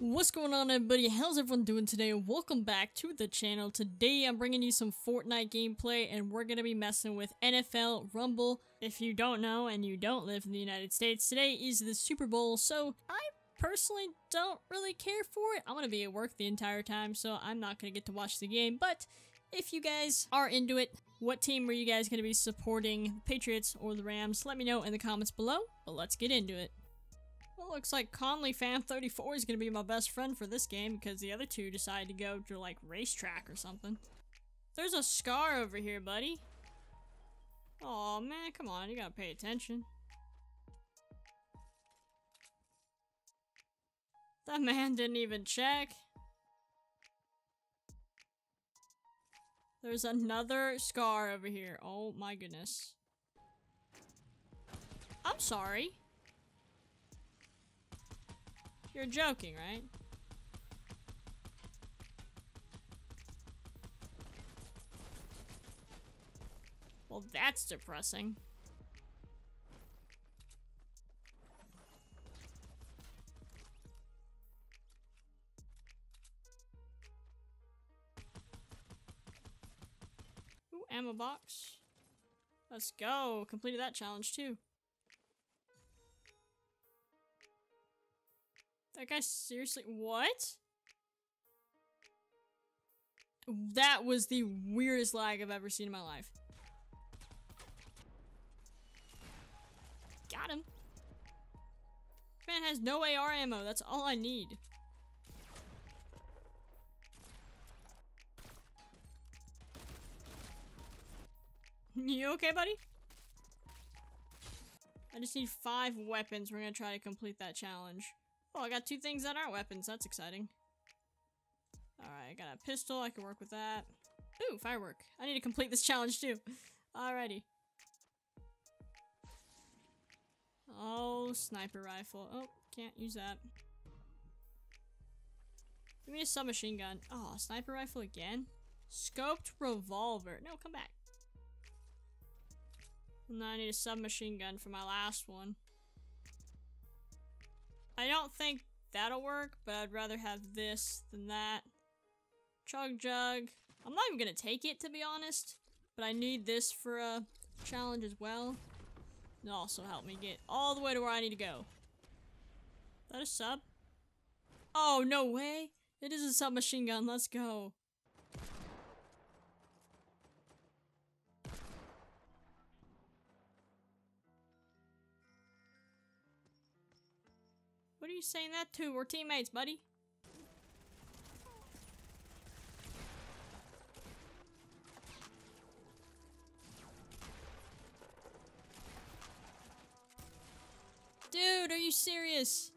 What's going on everybody? How's everyone doing today? Welcome back to the channel. Today I'm bringing you some Fortnite gameplay and we're going to be messing with NFL Rumble. If you don't know and you don't live in the United States, today is the Super Bowl, so I personally don't really care for it. I'm going to be at work the entire time, so I'm not going to get to watch the game, but if you guys are into it, what team are you guys going to be supporting, the Patriots or the Rams? Let me know in the comments below, but let's get into it. Well, looks like Conley Fan 34 is gonna be my best friend for this game because the other two decided to go to like racetrack or something. There's a scar over here, buddy. Oh man, come on, you gotta pay attention. That man didn't even check. There's another scar over here. Oh my goodness. I'm sorry. You're joking, right? Well, that's depressing. Ooh, ammo box. Let's go. Completed that challenge too. That guy seriously- what? That was the weirdest lag I've ever seen in my life. Got him. Man has no AR ammo, that's all I need. you okay, buddy? I just need five weapons. We're gonna try to complete that challenge. Oh, I got two things that aren't weapons. That's exciting. Alright, I got a pistol. I can work with that. Ooh, firework. I need to complete this challenge too. Alrighty. Oh, sniper rifle. Oh, can't use that. Give me a submachine gun. Oh, sniper rifle again? Scoped revolver. No, come back. Then I need a submachine gun for my last one. I don't think that'll work, but I'd rather have this than that. Chug Jug. I'm not even gonna take it, to be honest. But I need this for a challenge as well. It'll also help me get all the way to where I need to go. Is that a sub? Oh, no way! It is a submachine gun, let's go. You saying that to? We're teammates, buddy. Dude, are you serious?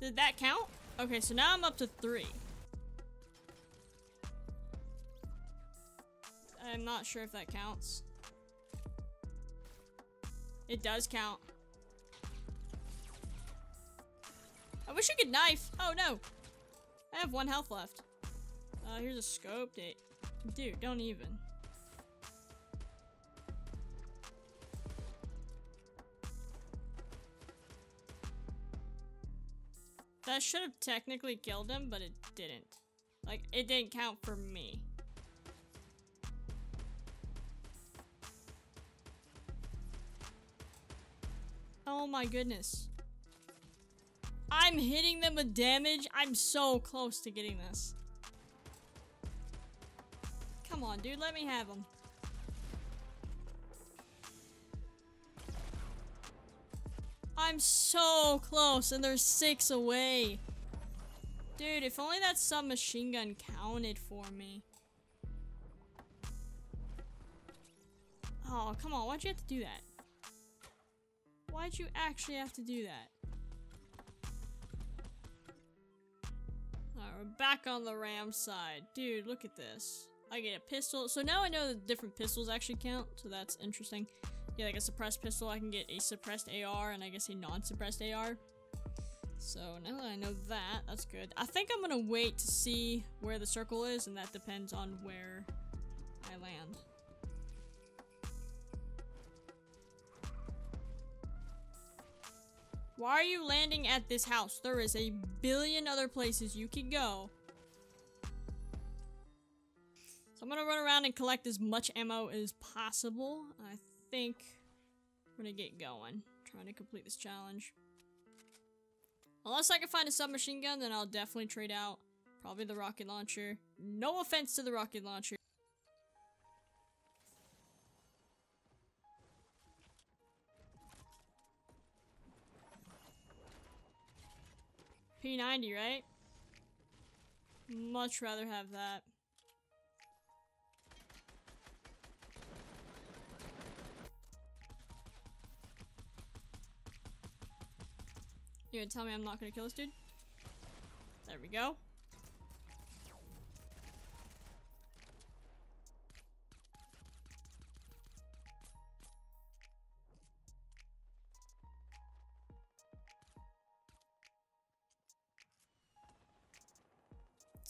Did that count? Okay, so now I'm up to three. I'm not sure if that counts. It does count. I wish I could knife. Oh no. I have one health left. Uh, here's a scope. Dude, don't even. That should have technically killed him, but it didn't. Like, it didn't count for me. Oh my goodness. I'm hitting them with damage. I'm so close to getting this. Come on, dude. Let me have them. I'm so close, and there's six away. Dude, if only that submachine gun counted for me. Oh, come on. Why'd you have to do that? Why'd you actually have to do that? Alright, we're back on the ram side. Dude, look at this. I get a pistol. So now I know that different pistols actually count, so that's interesting. Yeah, like a suppressed pistol, I can get a suppressed AR and I guess a non-suppressed AR. So now that I know that, that's good. I think I'm gonna wait to see where the circle is, and that depends on where I land? Why are you landing at this house? There is a billion other places you could go. So I'm gonna run around and collect as much ammo as possible. I think I'm gonna get going. Trying to complete this challenge. Unless I can find a submachine gun, then I'll definitely trade out probably the rocket launcher. No offense to the rocket launcher. P90, right? Much rather have that. You gonna tell me I'm not gonna kill this dude? There we go.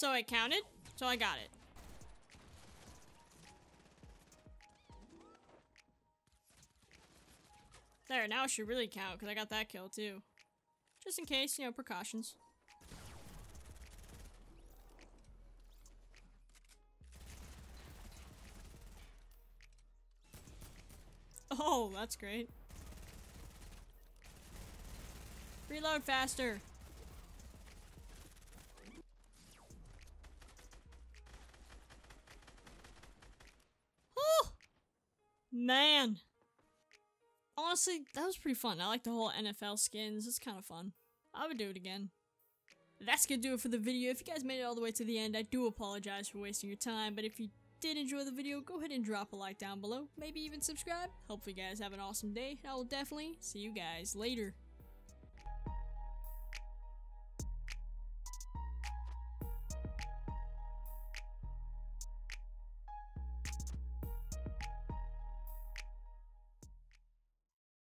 So I counted, so I got it. There, now it should really count, because I got that kill too. Just in case, you know, precautions. Oh, that's great. Reload faster. Oh! Man. Honestly, that was pretty fun. I like the whole NFL skins. It's kind of fun. I would do it again. That's gonna do it for the video. If you guys made it all the way to the end, I do apologize for wasting your time, but if you did enjoy the video, go ahead and drop a like down below. Maybe even subscribe. Hopefully you guys have an awesome day. I will definitely see you guys later.